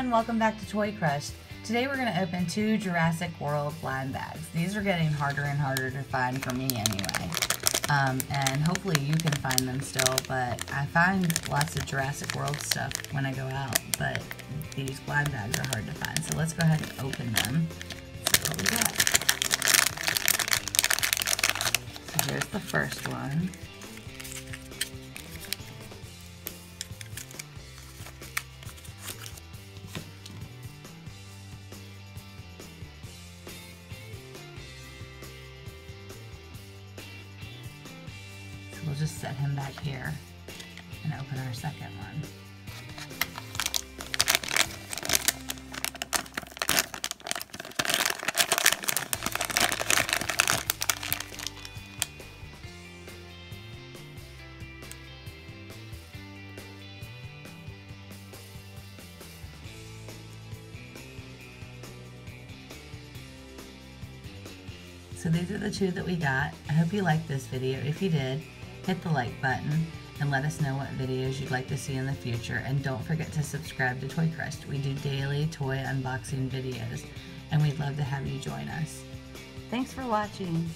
and welcome back to ToyCrushed. Today we're going to open two Jurassic World blind bags. These are getting harder and harder to find for me anyway. Um, and hopefully you can find them still, but I find lots of Jurassic World stuff when I go out, but these blind bags are hard to find. So let's go ahead and open them. So here's the first one. So we'll just set him back here and open our second one. So these are the two that we got. I hope you liked this video. If you did, hit the like button and let us know what videos you'd like to see in the future. And don't forget to subscribe to ToyCrushed. We do daily toy unboxing videos and we'd love to have you join us. Thanks for watching.